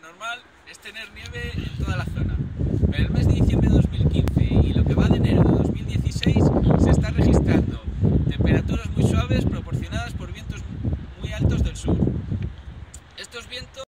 normal es tener nieve en toda la zona. Pero el mes de diciembre de 2015 y lo que va de enero de 2016 se está registrando temperaturas muy suaves proporcionadas por vientos muy altos del sur. Estos vientos